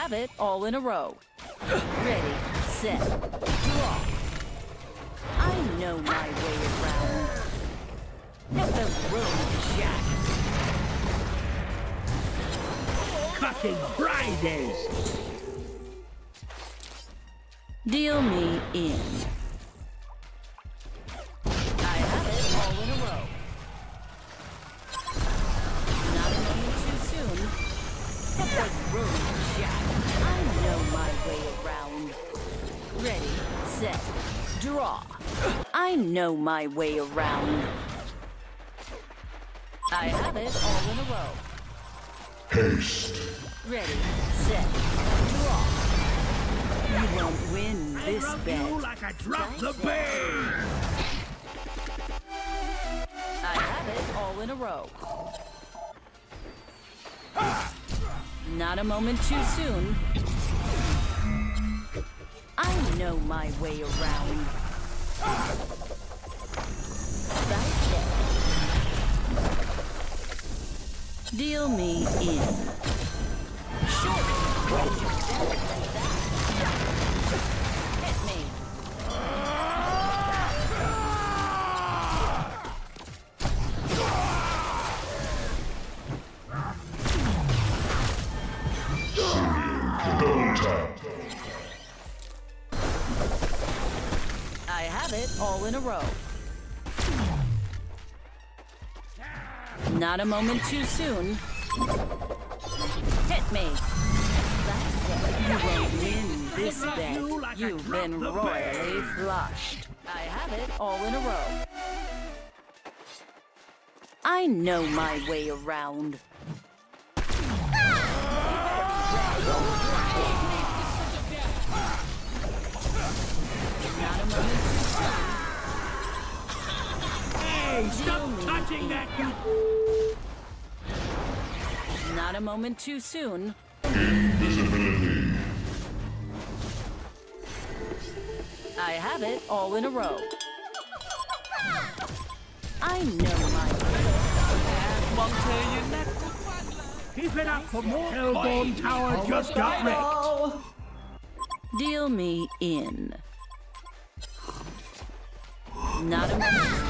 have it all in a row. Ready, set, draw. I know my way around. Hit the road, Jack. Cutting Fridays. Deal me in. Set, draw. I know my way around. I have it all in a row. Haste. Ready, set, draw. You won't win I this rub bet. you like I drop the bait. I have it all in a row. Not a moment too soon. Know my way around. Deal me in. Sure. Hit me. I have it all in a row. Not a moment too soon. Hit me. You won't win this bet. you like I You've been royally flushed. I have it all in a row. I know my way around. Not Hey, stop touching that. You Not a moment too soon. Invisibility. I have it all in a row. I know my keep it up for more. Hellbourne Tower just got wrecked. Deal me in. Not a moment.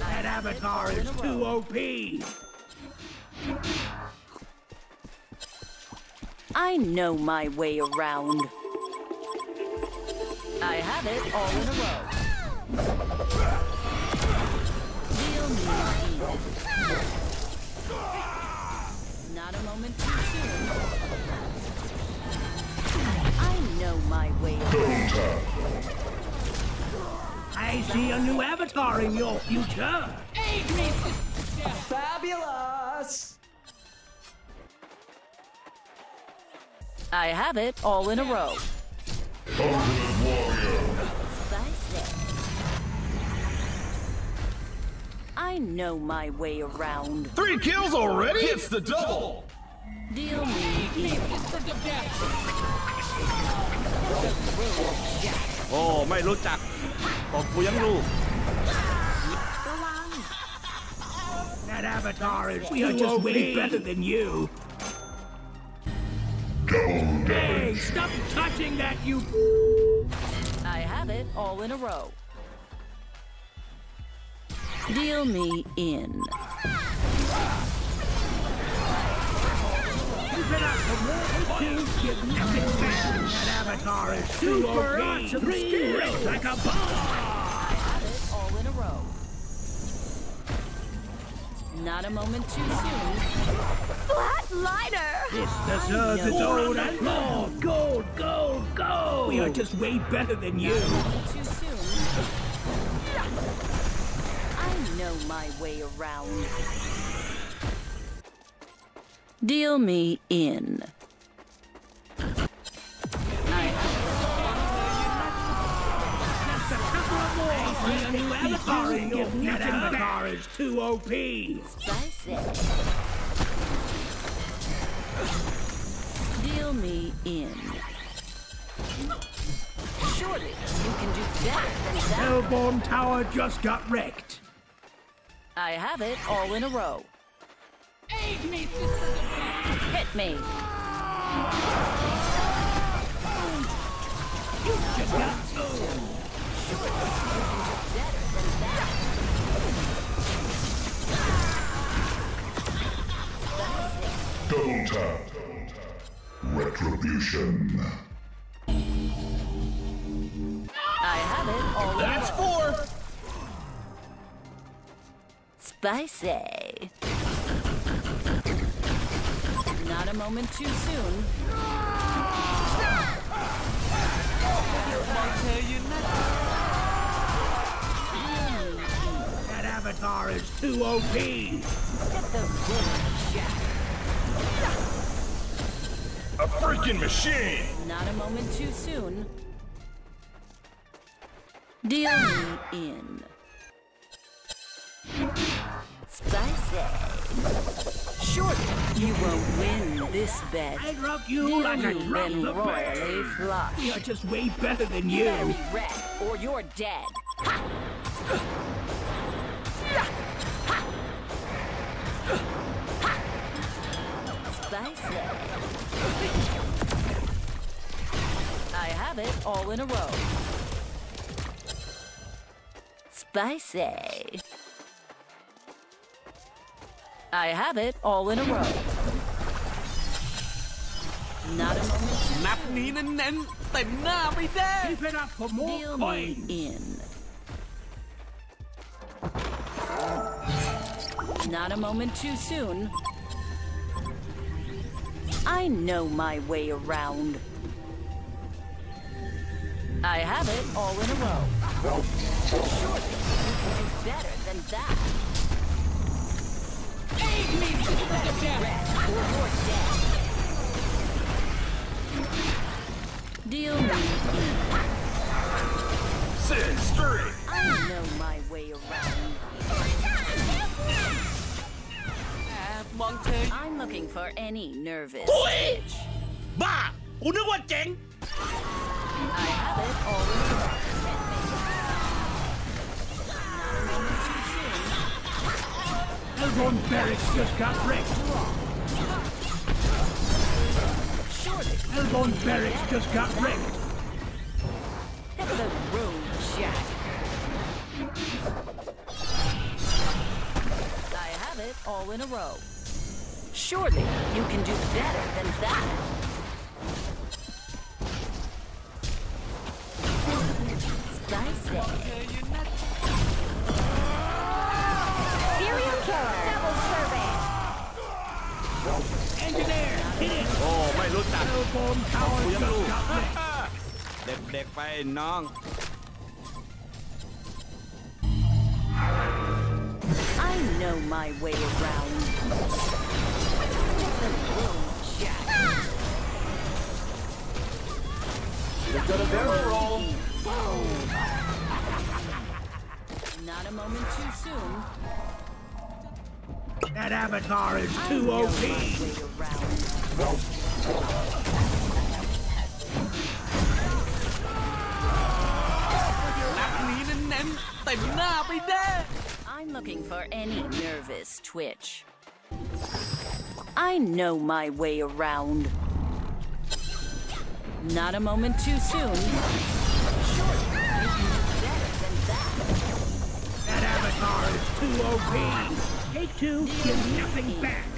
That avatar is too OP. I know my way around. I have it all in a row. Not a moment too soon. I know my way around. Double tap. I see a new avatar in your future. Fabulous I have it all in a row. Ultimate warrior. I know my way around. Three kills already It's the double Deal me in. โอ้ ไม่รู้จักบอกกูยังรู้ That avatar is we are just way better than you. Double Hey, damage. stop touching that, you. I have it all in a row. Deal me in. Keep up for more kills. Give nothing back. That avatar is Super awesome skills. like a bomb. All in a row. Not a moment too soon. Flatliner! This deserves its own and more. Gold, gold, gold. We are just way better than you. Too soon. I know my way around. Deal me in. The new avatar is getting that avatar is too OP. Deal me in. Surely you can do better than that. Hellbourne Tower just got wrecked. I have it all in a row. Aid me, sisters. Hit me. Just got owned. Better than that. Double tap. Retribution. I have it all That's four. Spicy a moment too soon. That avatar is too OP! Get the bullet, A freaking machine! Not a moment too soon. Deal me in. Spicy. Surely you won't win this bet. I drop you like a drop the royally bear. flushed. You're just way better than you. be red or you're dead. Ha! Ha! Spicy. I have it all in a row. Spicy. I have it all in a row. Not a moment to นัดนี้เน้นๆเต็มหน้าไม่ได้ Keep it up for more Deal me coins. in. Not a moment too soon. I know my way around. I have it all in a row. Surely you can do better than that. Aid me, sisters of God. Red or you're dead. Deal me in. Sit straight! I know my way around. แอบมองเธออยู่ I'm looking for any nervous Oi! bitch. บ้ากูนึกว่าเจ๋ง I have it all in Hellbourne barracks just got wrecked. Surely Hellbourne barracks just got wrecked. hit the road, Jack. I have it all in a row. Surely you can do better than that. เด็กๆไปน้อง I know my way around. Hit the road, Jack. got a barrel roll Not a moment too soon. That avatar is I too know OP. I'm looking for any nervous twitch. I know my way around. Not a moment too soon. That. that avatar is too OP. Take two, give nothing back.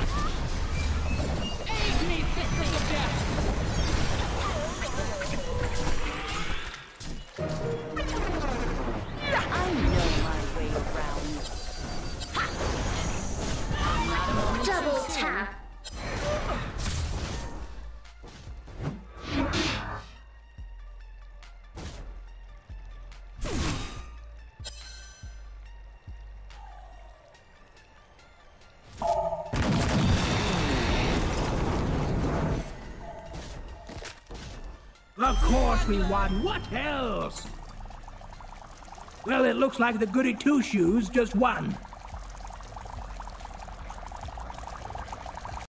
Aid me, course we won. What else? Well, it looks like the goody two shoes just won.